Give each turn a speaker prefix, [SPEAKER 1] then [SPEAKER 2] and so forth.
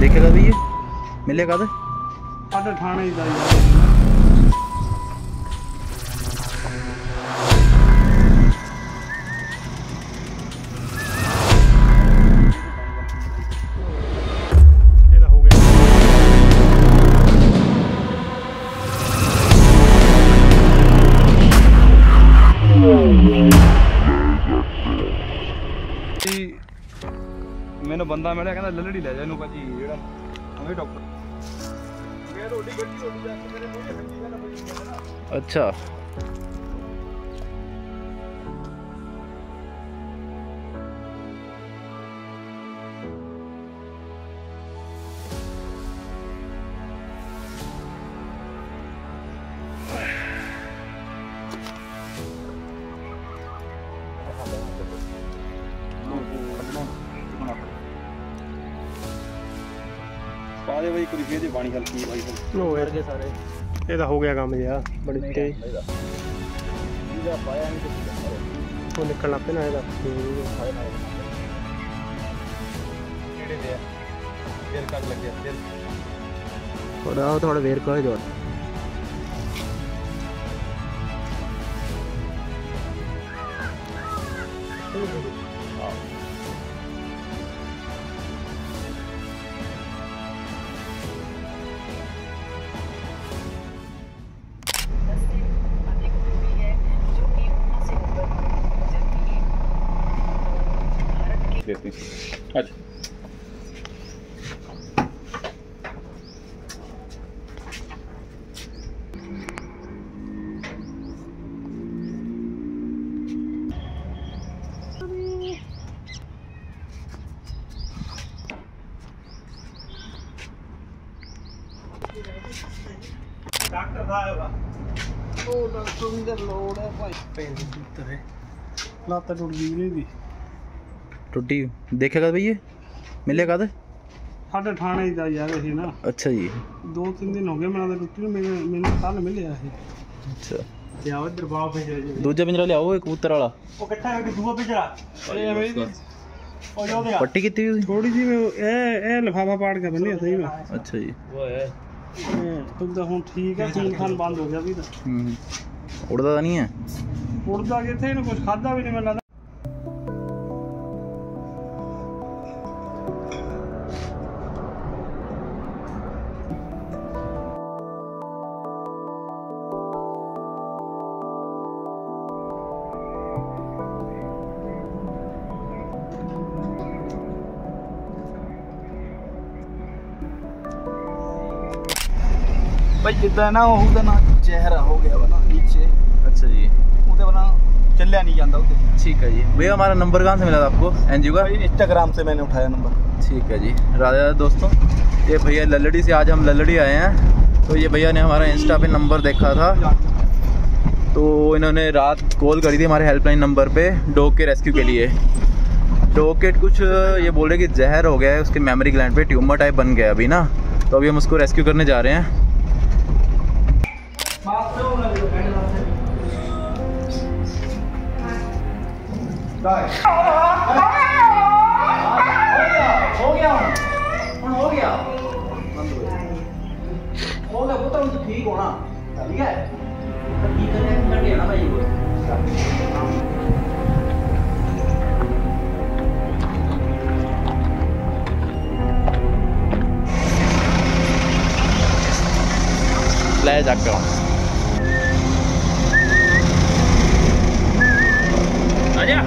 [SPEAKER 1] ਦੇਖੇਗਾ ਵੀ ਇਹ? ਮਿਲੇਗਾ ਤੇ
[SPEAKER 2] ਸਾਡੇ ਥਾਣੇ ਦਾ ਯਾਰ
[SPEAKER 3] ਮੈਨੂੰ ਬੰਦਾ ਮਿਲਿਆ ਕਹਿੰਦਾ ਲੱਲੜੀ ਲੈ ਜਾ ਇਹਨੂੰ ਭਾਜੀ ਜਿਹੜਾ ਨਵੇਂ ਡਾਕਟਰ। ਮੈਂ ਰੋਟੀ ਗੱਡੀ ਰੋਟੀ ਜਾ ਕੇ ਮੇਰੇ ਮੂੰਹ ਤੇ ਭਾਜੀ
[SPEAKER 1] ਅੱਛਾ।
[SPEAKER 3] ਸਾਰੇ ਬਈ ਕੁਰੀਏ ਦੀ ਬਾਣੀ ਹਲਕੀ ਬਾਈ
[SPEAKER 2] ਲੋ ਯਾਰ ਸਾਰੇ। ਇਹ ਤਾਂ ਹੋ ਗਿਆ ਕੰਮ ਜਿਆ ਬੜੀ ਤੇ
[SPEAKER 3] ਇਹਦਾ। ਪਾਇਆ ਨਹੀਂ ਕੁਝ
[SPEAKER 2] ਉਹ ਨਿਕਲਣਾ ਪੈਣਾ ਇਹਦਾ।
[SPEAKER 3] ਕਿਹੜੇ ਦੇ ਆ? ਵੇਰ ਕੱਟ ਲੱਗਿਆ ਵੇਰ
[SPEAKER 1] ਥੋੜਾ ਥੋੜਾ ਵੇਰ ਕਰ
[SPEAKER 4] ਜੋੜ।
[SPEAKER 3] ਦੇਤੀ ਅੱਛਾ।
[SPEAKER 2] ਡਾਕਟਰ ਸਾਹਿਬ ਉਹ ਡਾਕਟਰ ਦੀ ਲੋੜ ਹੈ ਭਾਈ। ਪੈਰ ਦੀ ਤਰੇ ਲੱਤ ਟੁੱਟ ਗਈ ਨਹੀਂ ਦੀ
[SPEAKER 1] ਟੁੱਟੀ। ਦੇਖੇਗਾ ਵੀ ਇਹ? ਮਿਲੇਗਾ ਤੇ
[SPEAKER 2] ਸਾਡੇ ਥਾਣੇ ਦਾ ਯਾਰ ਇਹ ਨਾ।
[SPEAKER 1] ਅੱਛਾ ਜੀ।
[SPEAKER 2] ਦੋ ਤਿੰਨ ਦਿਨ ਹੋ ਗਏ ਮੈਨੂੰ ਤਾਂ ਟੁੱਟੀ ਨੂੰ ਮੈਨੂੰ ਮੈਨੂੰ ਕੱਲ ਮਿਲਿਆ ਇਹ।
[SPEAKER 1] ਅੱਛਾ।
[SPEAKER 2] ਤੇ ਆਓ ਦਰਬਾਰ ਭੇਜਿਆ ਜੀ
[SPEAKER 1] ਦੂਜਾ ਪਿੰਜਰਾ ਲਿਆਓ ਇਹ ਕਬੂਤਰ ਵਾਲਾ।
[SPEAKER 2] ਉਹ ਇਕੱਠਾ ਕਰਕੇ ਦੂਆ ਪਿਜਰਾ। ਇਹ ਐਵੇਂ ਉਹ ਜੋ ਦੇ
[SPEAKER 1] ਪੱਟੀ ਕੀਤੀ ਹੋਈ
[SPEAKER 2] ਥੋੜੀ ਜੀ ਇਹ ਇਹ ਲਫਾਫਾ ਪਾੜ ਕੇ ਬੰਨਿਆ ਸਹੀ ਵਾ
[SPEAKER 1] ਅੱਛਾ ਜੀ।
[SPEAKER 2] ਉਹਦਾ ਹੁਣ ਠੀਕ ਹੈ ਖੂਨ ਖਾਨ ਬੰਦ ਹੋ ਗਿਆ ਵੀ ਤਾਂ।
[SPEAKER 1] ਹੂੰ। ਉੜਦਾ ਤਾਂ ਨਹੀਂ ਹੈ।
[SPEAKER 2] ਉੜਦਾ ਕਿੱਥੇ? ਇਹਨੂੰ ਕੁਝ ਖਾਦਾ ਵੀ ਨਹੀਂ ਮੈਨੂੰ
[SPEAKER 3] ਭਾਈ ਜਿੱਦਾਂ ਨਾ ਉਹਦਾ ਨਾ ਚਿਹਰਾ ਹੋ ਗਿਆ ਵਾ ਨਾ ਨੀਚੇ
[SPEAKER 1] अच्छा जी
[SPEAKER 3] ਉਹਦੇ ਬਣਾ ਚੱਲਿਆ ਨਹੀਂ ਜਾਂਦਾ ਉਹਦੇ
[SPEAKER 1] ठीक है जी भैया हमारा नंबर कहाँ से मिला था आपको एनजीओ का
[SPEAKER 3] भाई इंस्टाग्राम से मैंने उठाया नंबर
[SPEAKER 1] ठीक है जी राधे राधे दोस्तों ये भैया लल्लड़ी से आज हम लल्लड़ी आए हैं तो ये भैया ने हमारा इंस्टा पे नंबर देखा था तो इन्होंने रात कॉल करी थी हमारे हेल्पलाइन नंबर पे डॉग के रेस्क्यू के लिए डॉग के कुछ ये बोल रहे कि जहर हो गया है उसके मेमोरी ग्लैंड पे ट्यूमर टाइप बन गया अभी ना तो अभी हम उसको रेस्क्यू करने जा रहे हैं
[SPEAKER 3] 나이 어기야 어기야 오늘 어기야 어기야
[SPEAKER 1] 못하면 비이거나 이게 이들의 관계 하나 이거 래 작가. 快点